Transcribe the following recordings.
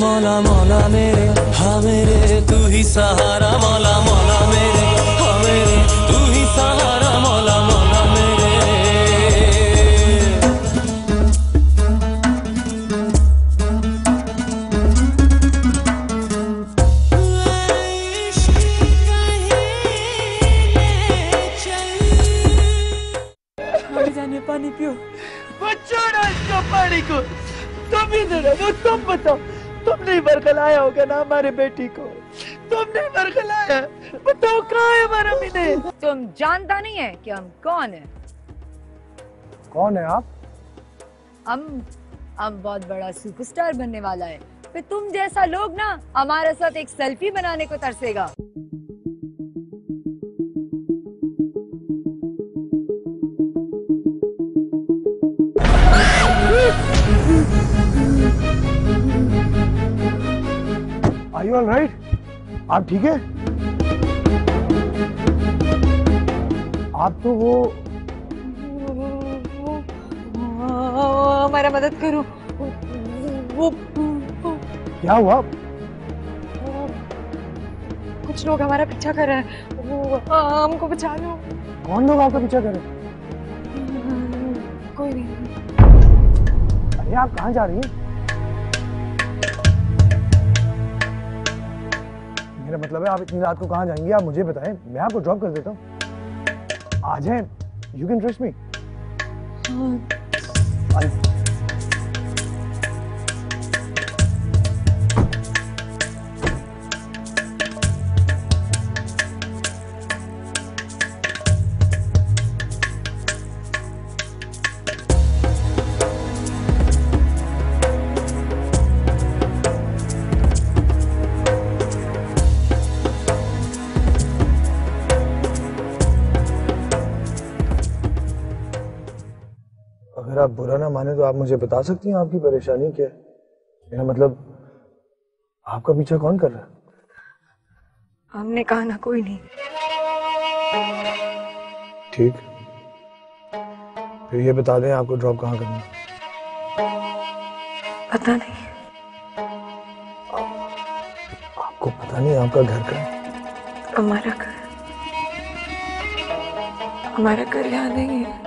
मौला मौला मेरे हाँ मेरे तू ही सहारा मौला मौला मेरे हाँ मेरे तू ही सहारा मौला मौला मेरे। जाने पानी पियो। वो छोड़ो इसको पानी को तुम इधर है वो तुम बताओ। तुमने बरगलाया होगा ना हमारे बेटी को। तुमने बरगलाया। बताओ कहाँ है हमारा मिने। तुम जानता नहीं है कि हम कौन है। कौन है आप? हम हम बहुत बड़ा सुपरस्टार बनने वाला है। फिर तुम जैसा लोग ना हमारे साथ एक सेल्फी बनाने को तरसेगा। आर यू ऑल राइट आप ठीक है? आप तो वो हमारा मदद करो। वो क्या हुआ? कुछ लोग हमारा पीछा कर रहे हैं। वो हमको बचा लो। कौन लोग आपका पीछा करे कोई नहीं। अरे आप कहाँ जा रही हैं? मेरा मतलब है आप इतनी रात को कहाँ जाएँगे? आप मुझे बताएँ मैं आपको ड्रॉप कर देता हूँ। आ जाए। यू कैन ट्रस्ट मी आप मुझे बता सकती हैं आपकी परेशानी क्या है? मेरा मतलब आपका पीछा कौन कर रहा है? हमने कहा ना कोई नहीं। ठीक। फिर ये बता दें आपको ड्रॉप कहाँ करना है। पता नहीं। आपको पता नहीं आपका घर का है? हमारा घर। हमारा घर यहाँ नहीं है।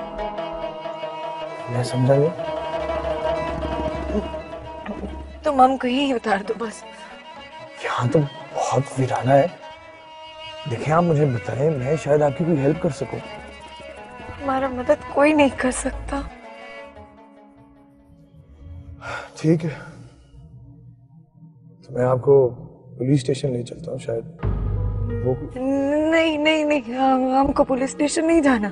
मैं समझा नहीं तुम हमको यही उतार दो बस। यहाँ तो बहुत वीराना है। देखें आप मुझे बताएँ मैं शायद आपकी कोई हेल्प कर सकूँ। हमारा मदद कोई नहीं कर सकता। ठीक है। तो मैं आपको पुलिस स्टेशन ले चलता हूँ शायद। वो नहीं नहीं नहीं हम- हमको पुलिस स्टेशन नहीं जाना।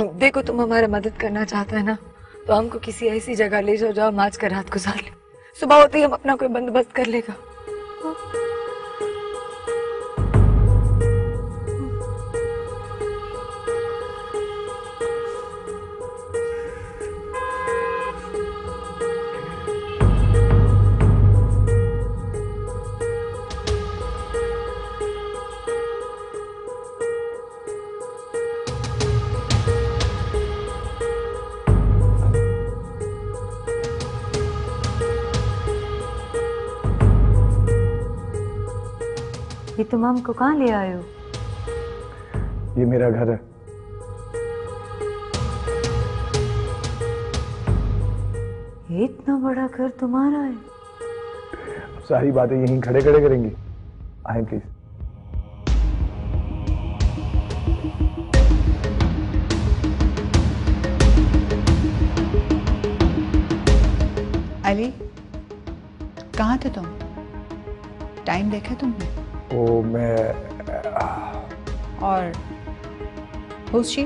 देखो तुम हमारा मदद करना चाहते है ना तो हमको किसी ऐसी जगह ले जाओ जहाँ हम आज का रात गुजार ले। सुबह होते ही हम अपना कोई बंदोबस्त कर लेगा। तुम हमको कहाँ ले आए हो? ये मेरा घर है। ये इतना बड़ा घर तुम्हारा है। अब सारी बातें यहीं खड़े खड़े करेंगे। आए प्लीज़ अली कहाँ थे तुम? टाइम देखा तुमने? वो मैं और she?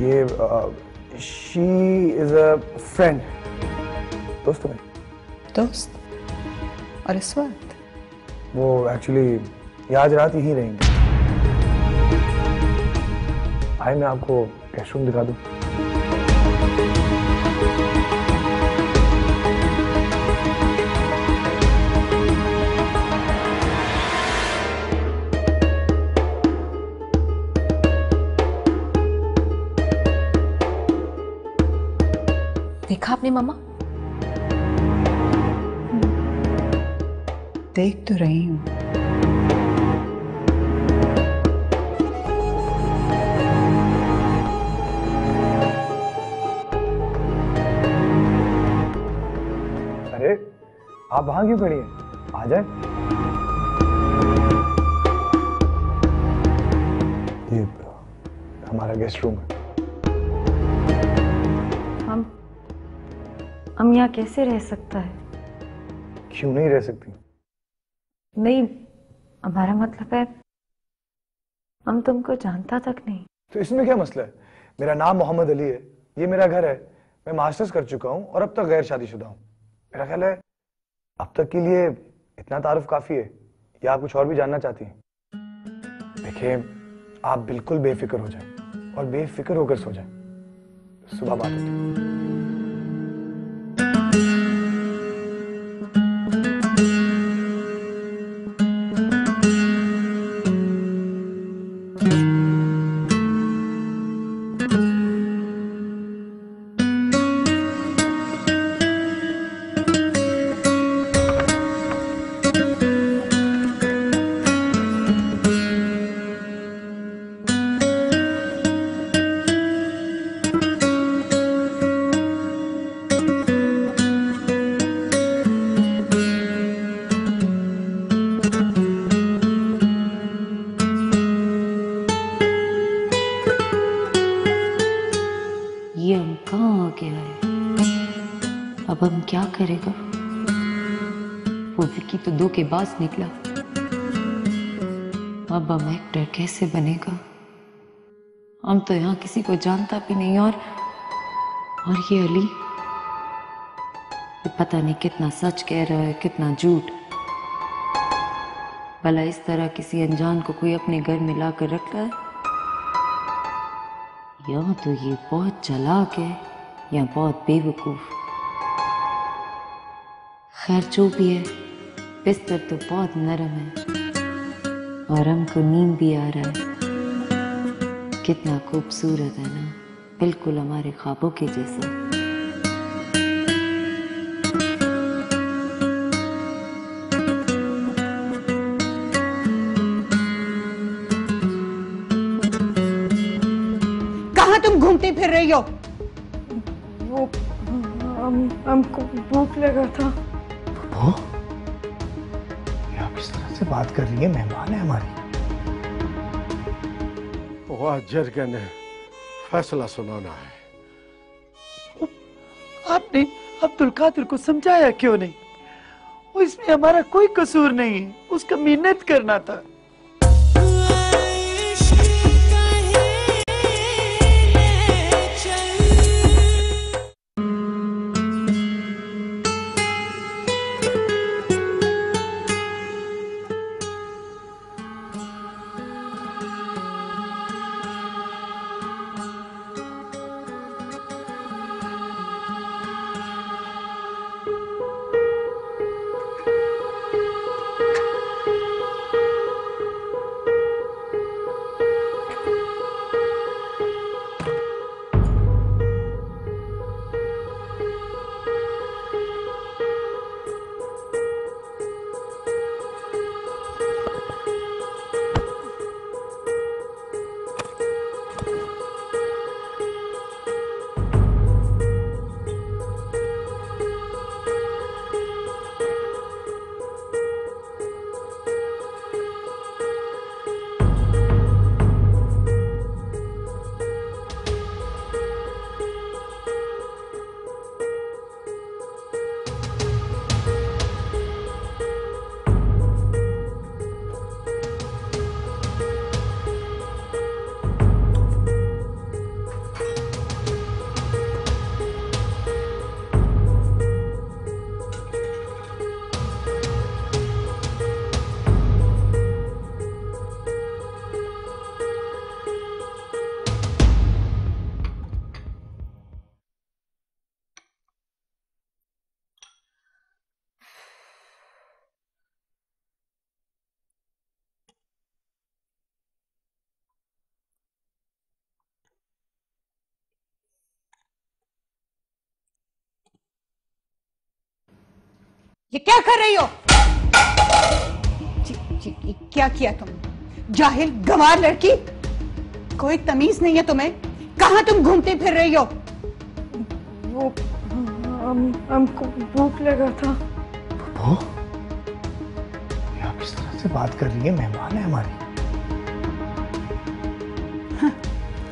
ये शी इज़ अ फ्रेंड दोस्त है। दोस्त? और इस वक्त? वो एक्चुअली आज रात यहीं रहेंगे। आए मैं आपको कैशरूम दिखा दूँ। देखा आपने मामा? देख तो रही हूँ। अरे आप वहाँ क्यों खड़ी हैं? आ जाए। ये हमारा गेस्ट रूम है। हम यहाँ कैसे रह सकता है? क्यों नहीं रह सकती? नहीं हमारा मतलब है हम तुमको जानता तक नहीं। तो इसमें क्या मसला है? मेरा नाम मोहम्मद अली है ये मेरा घर है। मैं मास्टर्स कर चुका हूँ और अब तक गैर शादीशुदा हूँ। मेरा ख्याल है अब तक के लिए इतना तारुफ काफ़ी है या आप कुछ और भी जानना चाहती हैं? देखिए आप बिल्कुल बेफिक्र हो जाएँ और बेफिक्र होकर सो जाए। सुबह बात होती है। बाद निकला। अब हम एक्टर कैसे बनेगा? हम तो यहाँ किसी को जानता भी नहीं और और ये अली? पता नहीं कितना सच कह रहा है, कितना झूठ। भला इस तरह किसी अनजान को कोई अपने घर में लाकर रखता है? या तो ये बहुत चलाक है, या बहुत बेवकूफ़। खैर, जो भी है बिस्तर तो बहुत नरम है और हमको नींद भी आ रहा है। कितना खूबसूरत है ना? बिल्कुल हमारे ख्वाबों के जैसा। कहाँ तुम घूमती फिर रही हो? वो हमको भूख लगा था। बात कर रही है मेहमान है हमारी। वाह जरगा ने फैसला सुनाना है। आपने अब्दुल कादिर को समझाया क्यों नहीं? वो इसमें हमारा कोई कसूर नहीं है। उसका मेहनत करना था। ये क्या कर रही हो? जी, ये क्या किया तुम जाहिल गवार लड़की? कोई तमीज नहीं है तुम्हें? कहा तुम घूमती फिर रही हो? वो हमको भूख लगा था। वो? आप किस तरह से बात कर रही है? मेहमान है हमारी।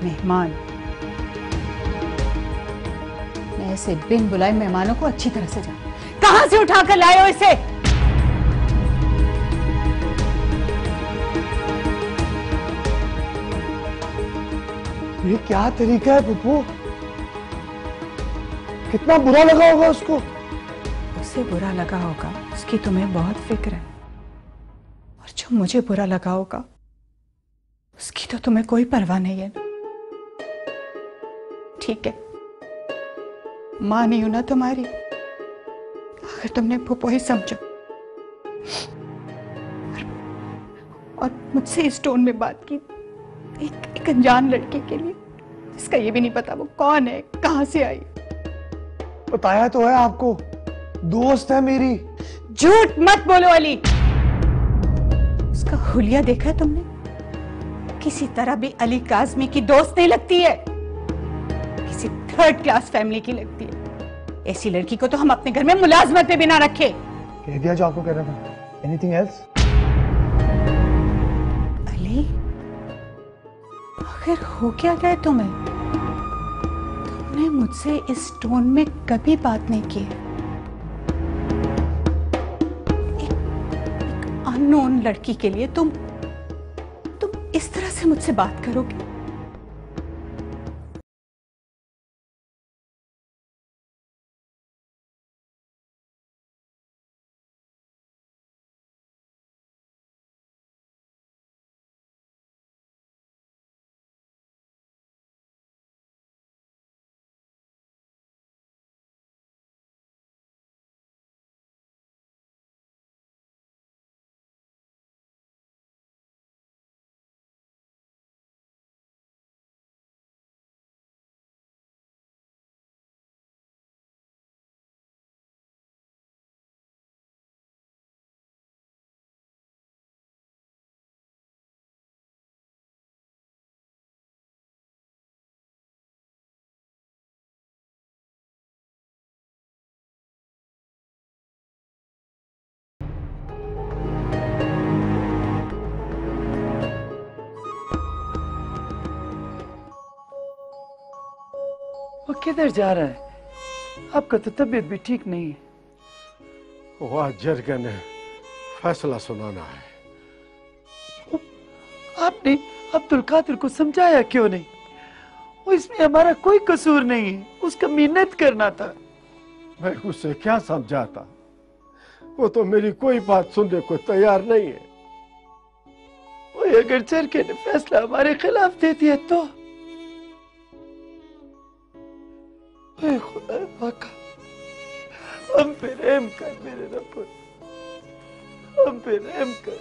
मेहमान। मैं ऐसे बिन बुलाए मेहमानों को अच्छी तरह से जान कहाँ से उठा कर लाए हो इसे? ये क्या तरीका है पप्पू? कितना बुरा लगा होगा उसको। उसे बुरा लगा होगा उसकी तुम्हें बहुत फ़िक्र है। और जो मुझे बुरा लगा होगा उसकी तो तुम्हें कोई परवाह नहीं है। ना ठीक है। माँ नहीं हूँ ना तुम्हारी। अगर तुमने फूफो ही समझो। और, और मुझसे इस टोन में बात की एक, एक अनजान लड़की के लिए जिसका ये भी नहीं पता वो कौन है कहाँ से आई। बताया तो है आपको दोस्त है मेरी। झूठ मत बोलो अली। उसका हुलिया देखा है तुमने? किसी तरह भी अली काजमी की दोस्त नहीं लगती है। किसी थर्ड क्लास फैमिली की लगती है। ऐसी लड़की को तो हम अपने घर में मुलाजमत पे बिना रखे। कह दिया जो आपको कहना था। एनीथिंग एल्स अली आखिर हो क्या गया तुम्हें? तुमने मुझसे इस टोन में कभी बात नहीं की। अननोन लड़की के लिए तुम तुम इस तरह से मुझसे बात करोगे? किधर जा रहा है? आपका तो तबीयत भी ठीक नहीं है। वो आज ने फैसला सुनाना है। आपने अब्दुल कादिर को समझाया क्यों नहीं? वो इसमें हमारा कोई कसूर नहीं है। उसका मेहनत करना था। मैं उसे क्या समझाता? वो तो मेरी कोई बात सुनने को तैयार नहीं है। वो अगर चरके ने फैसला हमारे खिलाफ दे दिया तो? हम पे रहम कर मेरे रब। हम पे रहम कर।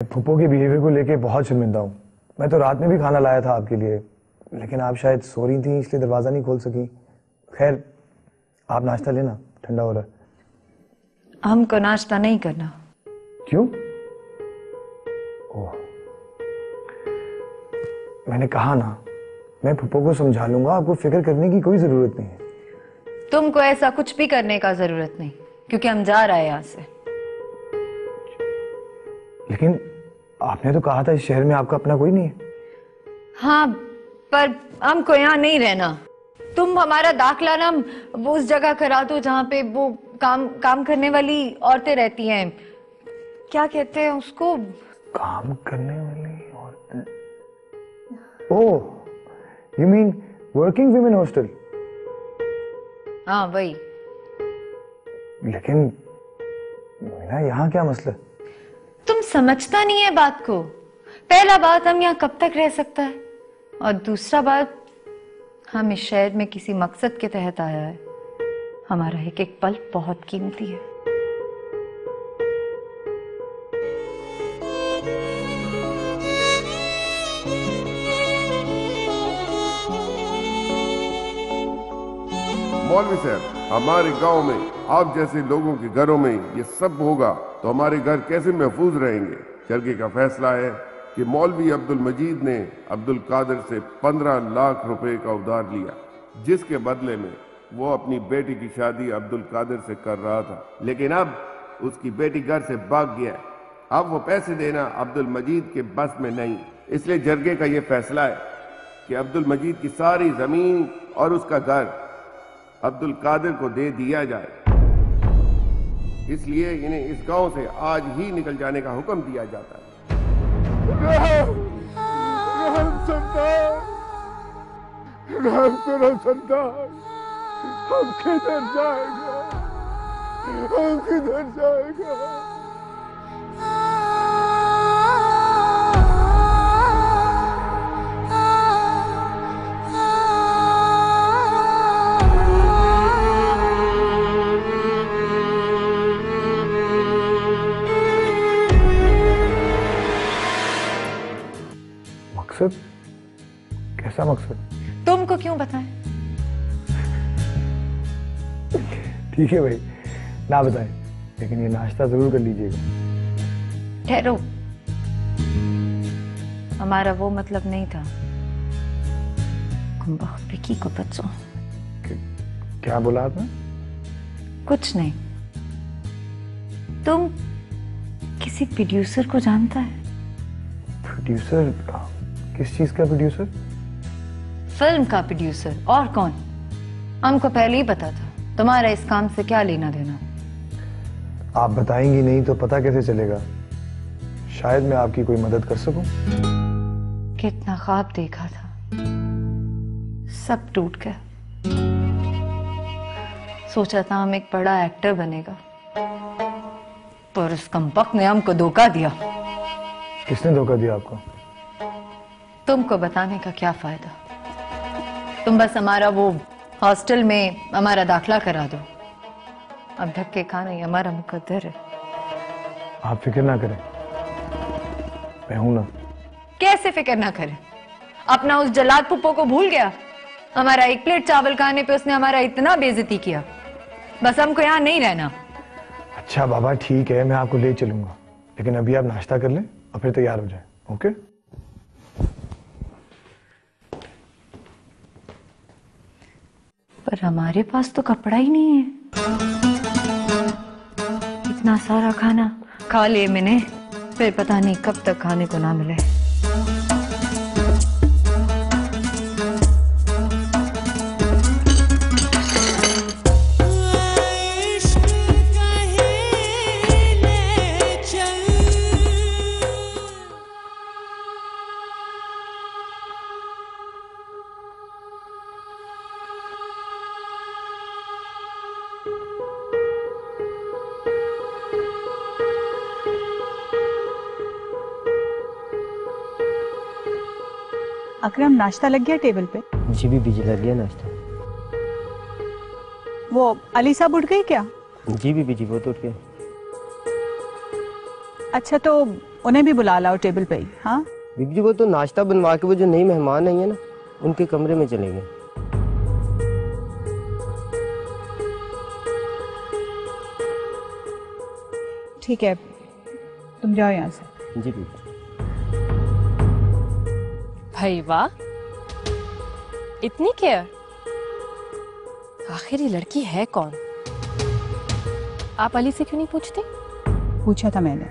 फुप्पो के बिहेवियर को लेके बहुत शर्मिंदा हूँ। मैं तो रात में भी खाना लाया था आपके लिए लेकिन आप शायद सो रही थी इसलिए दरवाज़ा नहीं खोल सकी। खैर आप नाश्ता लेना ठंडा हो रहा है। हमको नाश्ता नहीं करना। क्यों? ओह। मैंने कहा ना मैं फुप्पो को समझा लूँगा आपको फ़िक्र करने की कोई ज़रूरत नहीं है। तुमको ऐसा कुछ भी करने का ज़रूरत नहीं क्योंकि हम जा रहे हैं यहाँ से। लेकिन आपने तो कहा था इस शहर में आपका अपना कोई नहीं है। हाँ पर हमको यहाँ नहीं रहना। तुम हमारा दाखला ना वो उस जगह करा दो जहाँ पे वो काम काम करने वाली औरतें रहती हैं। क्या कहते हैं उसको? काम करने वाली और ओह you mean working women hostel हाँ वही। लेकिन मीना यहाँ क्या मसला? है? तुम समझता नहीं है बात को। पहला बात, हम यहाँ कब तक रह सकता है? और दूसरा बात, हम इस शहर में किसी मकसद के तहत आया है। हमारा एक एक पल बहुत कीमती है। मौलवी साहब हमारे गाँव में, आप जैसे लोगों के घरों में ये सब होगा तो हमारे घर कैसे महफूज रहेंगे? जरगे का फैसला है कि मौलवी अब्दुल मजीद ने अब्दुल कादिर से पंद्रह लाख रुपए का उधार लिया, जिसके बदले में वो अपनी बेटी की शादी अब्दुल कादिर से कर रहा था। लेकिन अब उसकी बेटी घर से भाग गया। अब वो पैसे देना अब्दुल मजीद के बस में नहीं। इसलिए जरगे का ये फैसला है कि अब्दुल मजीद की सारी ज़मीन और उसका घर अब्दुल कादिर को दे दिया जाए। इसलिए इन्हें इस गाँव से आज ही निकल जाने का हुक्म दिया जाता है। राम करो सरदार। हम किधर जाएगा? हम किधर जाएगा? मकसद? कैसा मकसद? तुमको क्यों बताएँ? ठीक है भाई ना बताएँ लेकिन ये नाश्ता ज़रूर कर लीजिएगा। ठहरो। हमारा वो मतलब नहीं था। विकी को बच्चों क्या बोला आपने? कुछ नहीं। तुम किसी प्रोड्यूसर को जानता है? प्रोड्यूसर किस चीज़ का प्रोड्यूसर फ़िल्म का प्रोड्यूसर और कौन? हमको पहले ही पता था। तुम्हारा इस काम से क्या लेना देना? आप बताएँगी नहीं तो पता कैसे चलेगा? शायद मैं आपकी कोई मदद कर सकूँ? कितना ख्वाब देखा था। सब टूट गया। सोचा था हम एक बड़ा एक्टर बनेगा। पर उस कंपक ने हमको धोखा दिया। किसने धोखा दिया आपको? तुमको बताने का क्या फ़ायदा? तुम बस हमारा वो हॉस्टल में हमारा दाखला करा दो। अब धक्के खाना ही हमारा मुकद्दर है। आप फ़िक्र ना करें। मैं हूँ ना। कैसे फ़िक्र ना करे? अपना उस जलाद पुप्पो को भूल गया? हमारा एक प्लेट चावल खाने पे उसने हमारा इतना बेइज्जती किया। बस हमको यहाँ नहीं रहना। अच्छा बाबा ठीक है मैं आपको ले चलूँगा। लेकिन अभी आप नाश्ता कर लें और फिर तैयार हो जाए ओके? पर हमारे पास तो कपड़ा ही नहीं है। इतना सारा खाना खा लिए मैंने, फिर पता नहीं कब तक खाने को ना मिले। नाश्ता लग गया टेबल पे? जी भी बीजी लग गया नाश्ता। वो अली साहब उठ गई क्या? जी भी बीजी वो तो उठ गया अच्छा तो उन्हें भी बुला लाओ टेबल पे ही हाँ? बीबी जी वो तो नाश्ता बनवा के वो जो नई मेहमान आई है ना उनके कमरे में चले गए। ठीक है तुम जाओ यहाँ से। जी बीबी भाई वाह इतनी केयर आखिर ये लड़की है कौन? आप अली से क्यों नहीं पूछते? पूछा था मैंने।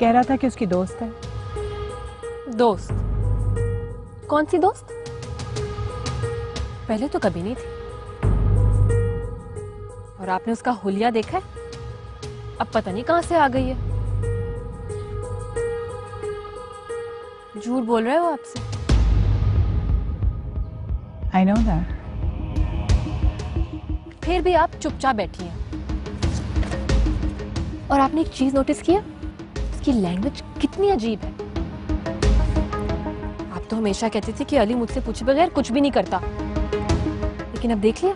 कह रहा था कि उसकी दोस्त है। दोस्त? कौन सी दोस्त? पहले तो कभी नहीं थी। और आपने उसका हुलिया देखा है? अब पता नहीं कहाँ से आ गई है। झूठ बोल रहे हो आपसे आई नो दैट फिर भी आप चुपचाप बैठी हैं। और आपने एक चीज़ नोटिस किया उसकी लैंग्वेज कितनी अजीब है। आप तो हमेशा कहते थे कि अली मुझसे पूछे बगैर कुछ भी नहीं करता। लेकिन अब देख लिया।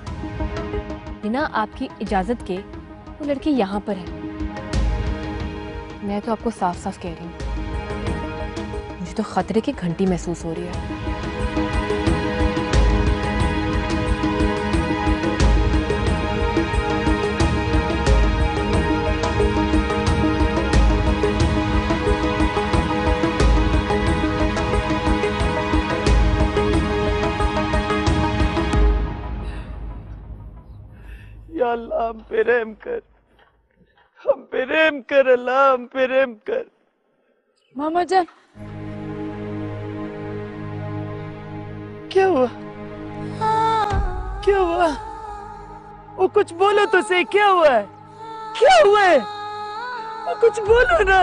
बिना आपकी इजाज़त के वो लड़की यहाँ पर है। मैं तो आपको साफ़ साफ़ कह रही हूँ। मुझे तो खतरे की घंटी महसूस हो रही है। या अल्लाह हम पे रहम कर। हम पे रहम कर अल्लाह हम पे रहम कर। मामा जान क्या हुआ? क्या हुआ? वो कुछ बोलो तो सही क्या हुआ है? क्या हुआ है? वो कुछ बोलो ना।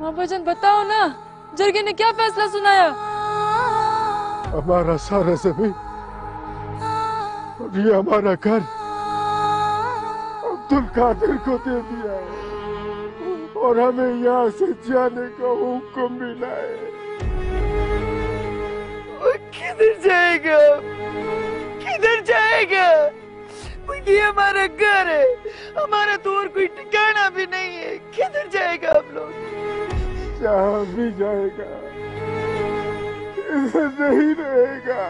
मामा जान बताओ ना जरगे ने क्या फैसला सुनाया? हमारा सारा ज़मीन और ये हमारा घर। अब्दुल कादिर को दे दिया है। और हमें यहाँ से जाने का हुक्म मिला है। किधर जाएगा? किधर जाएगा? ये हमारा घर है। हमारा तो और कोई ठिकाना भी नहीं है। किधर जाएगा हम लोग? जहाँ भी जाएगा इधर नहीं रहेगा।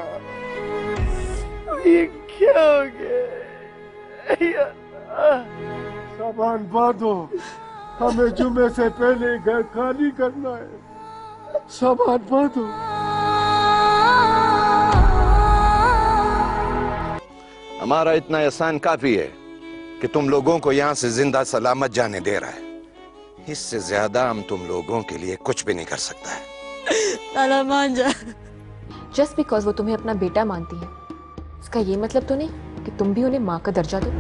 ये क्या हो गया। सामान बांधो। हमें जुमे से पहले घर खाली करना है। सामान बांधो। हमारा इतना एहसान काफ़ी है कि तुम लोगों को यहाँ से ज़िंदा सलामत जाने दे रहा है। इससे ज़्यादा हम तुम लोगों के लिए कुछ भी नहीं कर सकता है। ताला मान जा। जस्ट बिकॉज़ वो तुम्हें अपना बेटा मानती है इसका ये मतलब तो नहीं कि तुम भी उन्हें माँ का दर्जा दो?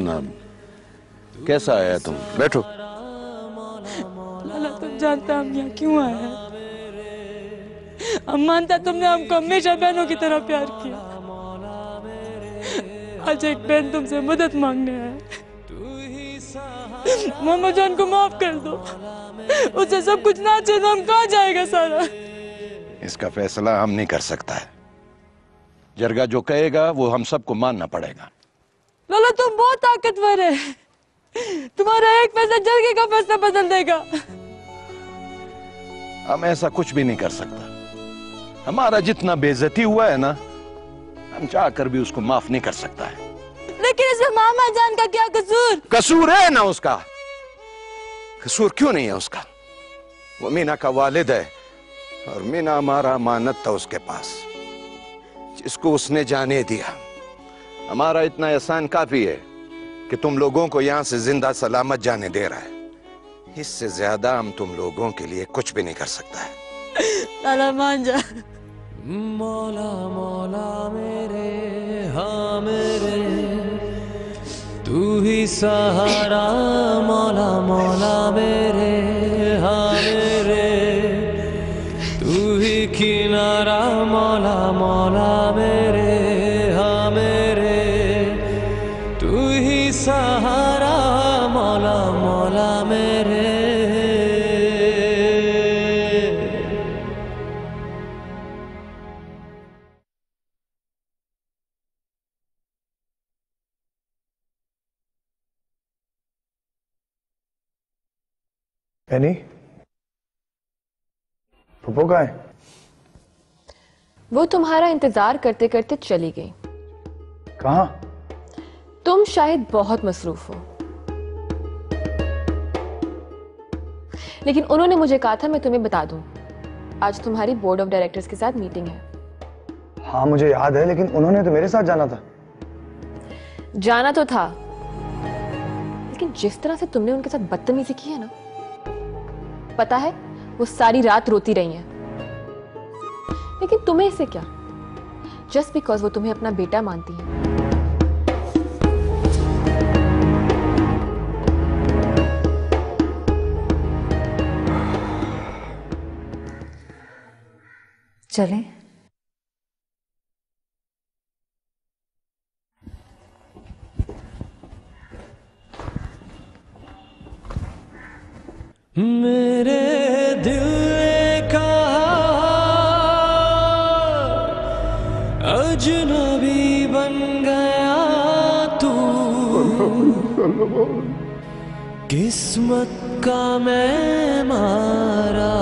मेरे कैसा आया तुम? बैठो। लाला तुम जानते हम यहाँ क्यों आए हैं? हम मानता तुमने हमको हमेशा बहनों की तरह प्यार किया। आज एक बहन तुमसे मदद मांगने आए। मोहम्मद जान को माफ़ कर दो। उसे सब कुछ ना चाहिए तो हम कहाँ जाएगा सारा? इसका फैसला हम नहीं कर सकता है। जरगा जो कहेगा वो हम सबको मानना पड़ेगा। लाला तुम बहुत ताकतवर है। तुम्हारा एक फैसला जरगे का फैसला बदल देगा। हम ऐसा कुछ भी नहीं कर सकता। हमारा जितना बेजती हुआ है ना हम चाहकर भी उसको माफ़ नहीं कर सकता है। लेकिन इसमें मामा जान का क्या कसूर? कसूर है ना उसका? कसूर क्यों नहीं है उसका? वो मीना का वालिद है और मीना हमारा अमानत था उसके पास जिसको उसने जाने दिया। हमारा इतना एहसान काफ़ी है कि तुम लोगों को यहाँ से ज़िंदा सलामत जाने दे रहा है। इससे ज़्यादा हम तुम लोगों के लिए कुछ भी नहीं कर सकता है। लाला मान जा। मौला मौला मेरे हाँ मेरे। तू ही सहारा मौला मौला मेरे हाँ मेरे। तू ही किनारा मौला मौला मेरे। एनी पप्पो कहाँ है वो तुम्हारा इंतज़ार करते करते चली गई। कहा? तुम शायद बहुत मसरूफ हो। लेकिन उन्होंने मुझे कहा था मैं तुम्हें बता दूँ। आज तुम्हारी बोर्ड ऑफ़ डायरेक्टर्स के साथ मीटिंग है। हाँ मुझे याद है लेकिन उन्होंने तो मेरे साथ जाना था। जाना तो था। लेकिन जिस तरह से तुमने उनके साथ बदतमीजी की है ना पता है, वो सारी रात रोती रही हैं। लेकिन तुम्हें इसे क्या? जस्ट बिकॉज़ वो तुम्हें अपना बेटा मानती है। चलें। मेरे दिल ने कहा अजनबी बन गया तू। किस्मत का मैं मारा।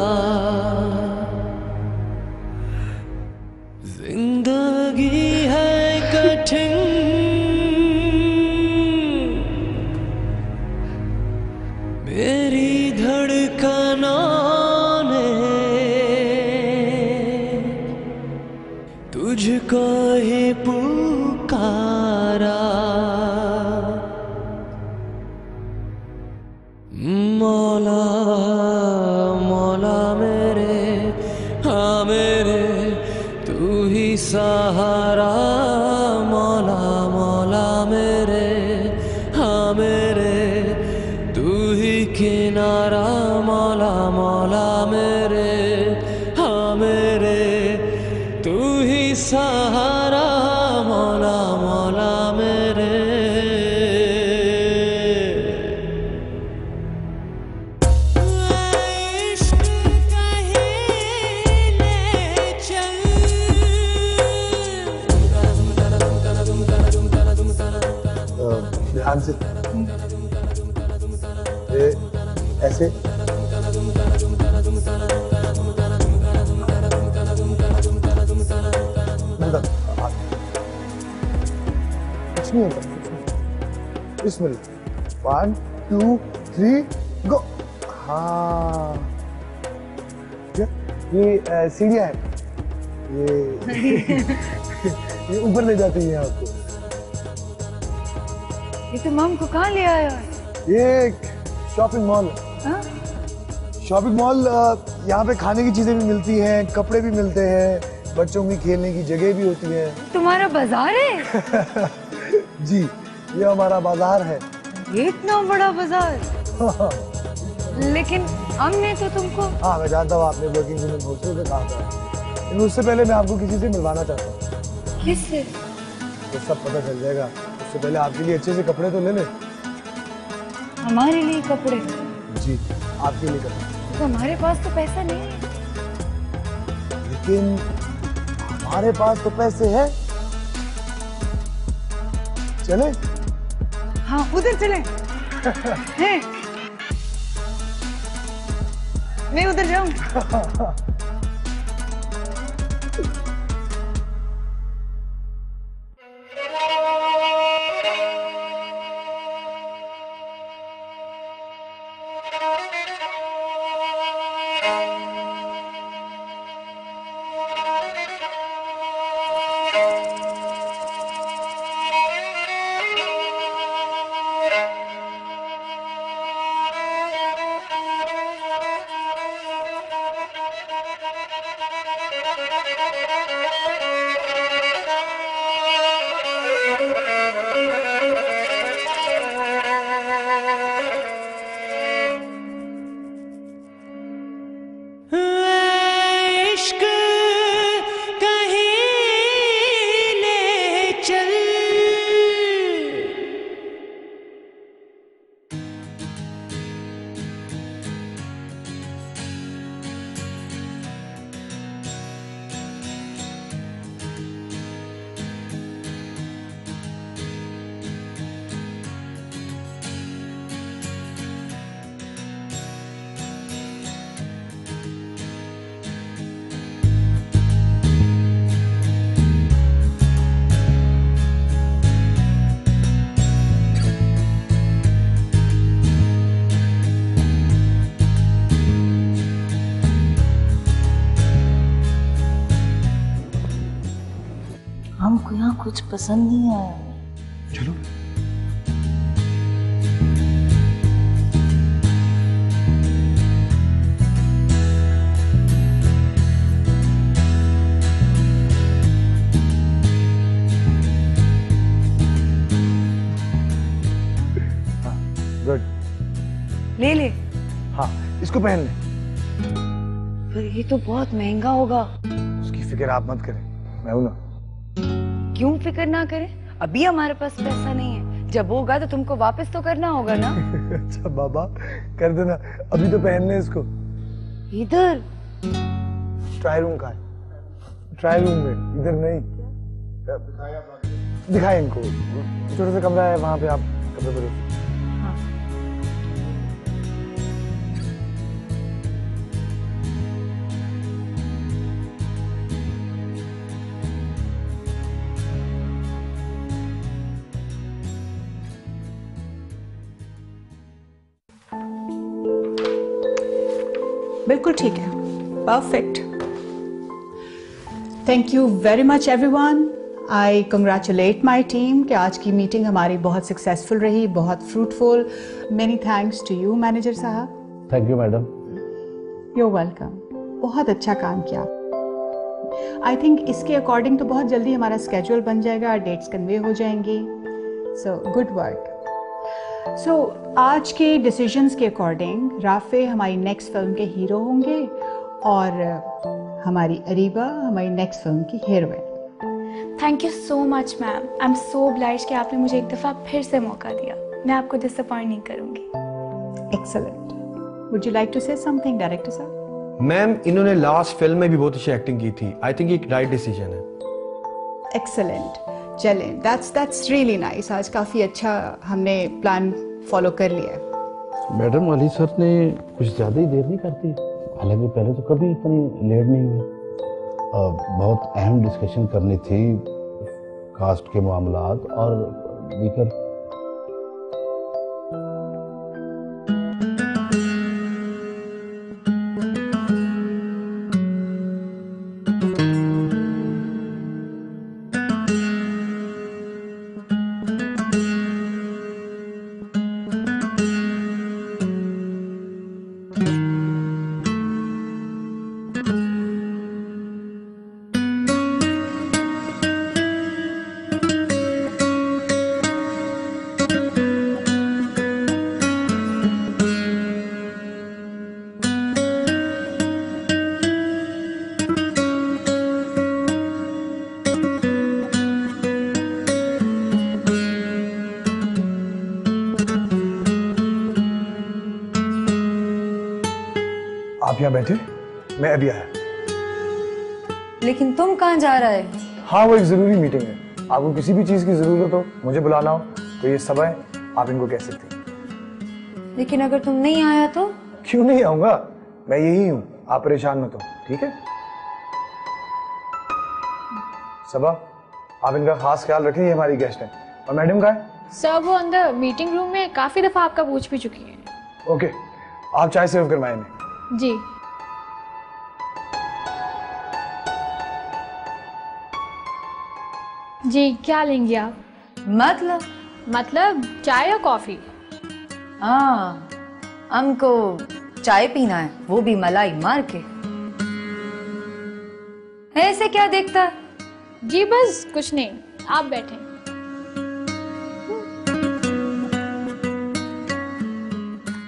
ध्यान से ये ऐसे। कुछ नहीं कुछ नहीं वन टू थ्री गो हाँ। ये सीढ़ियाँ हैं। ये ये ऊपर ले जाती है आपको। ये तो मम को कहाँ ले आया है? ये शॉपिंग मॉल? शॉपिंग मॉल यहाँ पे खाने की चीज़ें भी मिलती हैं कपड़े भी मिलते हैं बच्चों की खेलने की जगह भी होती है। तुम्हारा बाज़ार है? जी ये हमारा बाज़ार है। ये इतना बड़ा बाज़ार? लेकिन हमने तो तुमको हाँ मैं जानता हूँ आपने वर्किंग वुमेन होस्टल पे कहा था। लेकिन उससे पहले मैं आपको किसी से मिलवाना चाहता हूँ। किससे? तो सब पता चल जाएगा। उससे पहले आपके लिए अच्छे से कपड़े तो ले ले। हमारे लिए कपड़े? जी आपके लिए कपड़े। तो हमारे पास तो पैसा नहीं है। लेकिन हमारे पास तो पैसे हैं। चले। हाँ उधर चले। हैं। मैं उधर जाऊँ। कुछ पसंद नहीं आया। चलो। गुड। ले ले। हाँ इसको पहन ले। पर ये तो बहुत महँगा होगा। उसकी फ़िक्र आप मत करें मैं हूँ ना। क्यों फ़िक्र ना करें? अभी हमारे पास पैसा नहीं है। जब होगा तो तुमको वापस तो करना होगा ना? अच्छा बाबा कर देना। अभी तो पहनने इसको। इधर। ट्राई रूम का है। ट्राई रूम में। इधर नहीं। दिखाए इनको। छोटा सा कमरा है वहाँ पे आप कपड़े पर बिल्कुल ठीक है। Perfect thank you very much everyone I congratulate my team कि आज की मीटिंग हमारी बहुत सक्सेसफुल रही बहुत fruitful many thanks to you manager साहब। Thank you madam you welcome बहुत अच्छा काम किया। आई थिंक इसके अकॉर्डिंग तो बहुत जल्दी हमारा स्केड्यूल बन जाएगा डेट्स कन्वे हो जाएँगी। So good work so so, आज के डिसीजंस के अकॉर्डिंग राफे हमारी नेक्स्ट फ़िल्म के हीरो होंगे और हमारी अरीबा हमारी नेक्स्ट फ़िल्म की heroine thank you so much ma'am I am so obliged कि आपने मुझे एक दफ़ा फिर से मौका दिया। मैं आपको डिसअपॉइंट नहीं करूँगी। Excellent would you like to say something director साहब मैम इन्होंने लास्ट फ़िल्म में भी बहुत अच्छी एक्टिंग की थी। आई थिंक एक राइट डिसीज़न है। एक्सलेंट चलें। दैट्स दैट्स रियली नाइस आज काफ़ी अच्छा हमने प्लान फॉलो कर लिया है। मैडम, अली सर ने कुछ ज़्यादा ही देर नहीं करती हालाँकि पहले तो कभी इतनी लेट नहीं हुई। बहुत अहम डिस्कशन करनी थी। कास्ट के मामला और दीकर यहाँ बैठे? मैं अभी आया। लेकिन तुम कहाँ जा रहा है? हाँ वो एक ज़रूरी मीटिंग है। आपको किसी भी चीज़ की ज़रूरत हो मुझे बुलाना हो तो ये सब है आप इनको कह सकते हैं। लेकिन अगर तुम नहीं आया तो? क्यों नहीं आऊँगा? मैं यही हूँ। आप परेशान मत हो ठीक है? सबा आप इनका खास ख्याल रखें ये हमारी गेस्ट है। और मैडम का है? सर वो अंदर मीटिंग रूम में काफ़ी दफ़ा आपका पूछ भी चुकी है। ओके आप चाय सर्व करवाएँ जी। जी क्या लेंगी आप? मतलब? मतलब चाय या कॉफ़ी? हाँ हमको चाय पीना है वो भी मलाई मार के। ऐसे क्या देखता? है? जी बस कुछ नहीं आप बैठे।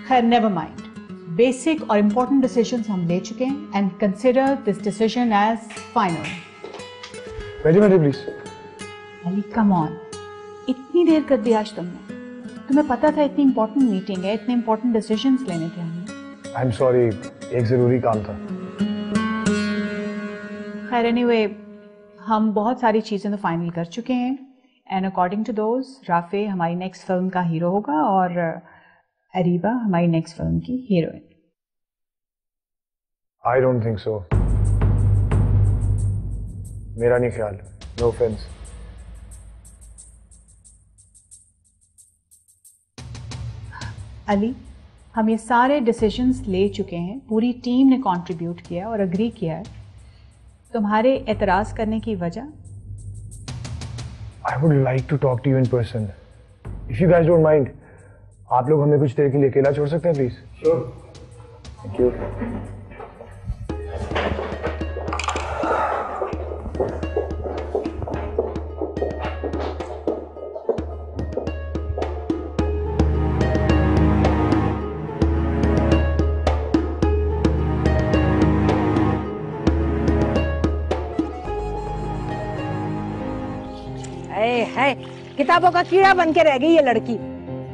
खैर नेवर माइंड बेसिक और इम्पोर्टेंट डिसीज़न हम ले चुके हैं and consider this decision as final बैठिए बैठिए प्लीज़ अली कम ऑन इतनी देर कर दी आज तुमने। तुम्हें पता था इतनी इम्पोर्टेंट मीटिंग है इतने इम्पोर्टेंट डिसीजंस लेने थे हमें। आई एम सॉरी एक ज़रूरी काम था। खैर एनीवे हम बहुत सारी चीज़ें तो फाइनल कर चुके हैं। And according to those Rafay हमारी नेक्स्ट फ़िल्म का हीरो होगा और अरीबा हमारी नेक्स्ट फ़िल्म की heroine I don't think so मेरा नहीं ख्याल। नो ऑफेंस अली हम ये सारे डिसीजंस ले चुके हैं पूरी टीम ने कंट्रीब्यूट किया और अग्री किया है। तुम्हारे एतराज़ करने की वजह? I would like to talk to you in person if you guys don't mind आप लोग हमें कुछ देर के लिए अकेला छोड़ सकते हैं प्लीज़ श्योर थैंक यू किताबों का कीड़ा बन के रह गई ये लड़की।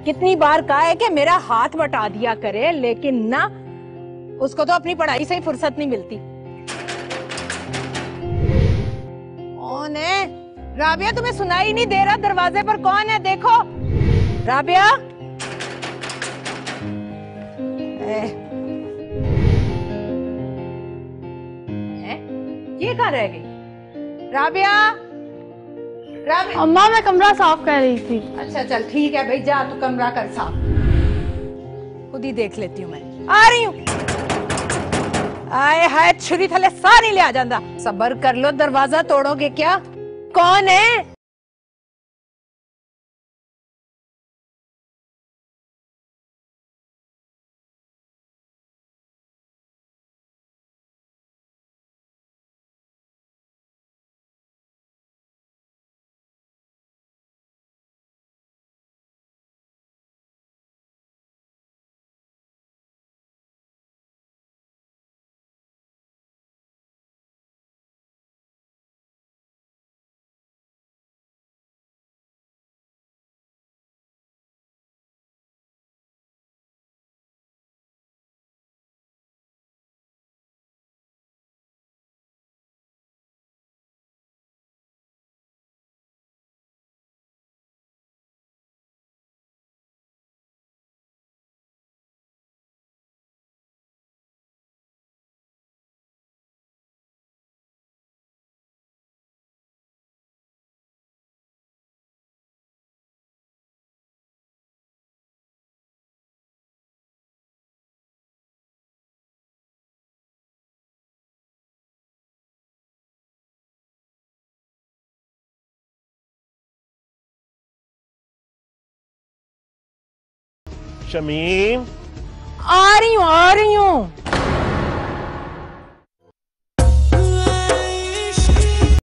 कितनी बार कहा है कि मेरा हाथ बटा दिया करे, लेकिन ना, उसको तो अपनी पढ़ाई से ही फुर्सत नहीं मिलती। कौन है? राबिया, तुम्हें सुनाई नहीं दे रहा दरवाजे पर कौन है? देखो। राबिया? ये कहाँ रह गई? राबिया? अम्मा मैं कमरा साफ़ कर रही थी। अच्छा चल ठीक है भाई जा तू कमरा कर साफ़। खुद ही देख लेती हूँ मैं। आ रही हूँ। आए हाय छुरी थले सारी ले आ जाता सबर कर लो दरवाज़ा तोड़ोगे क्या? कौन है? शमीम आ रही हूँ आ रही हूँ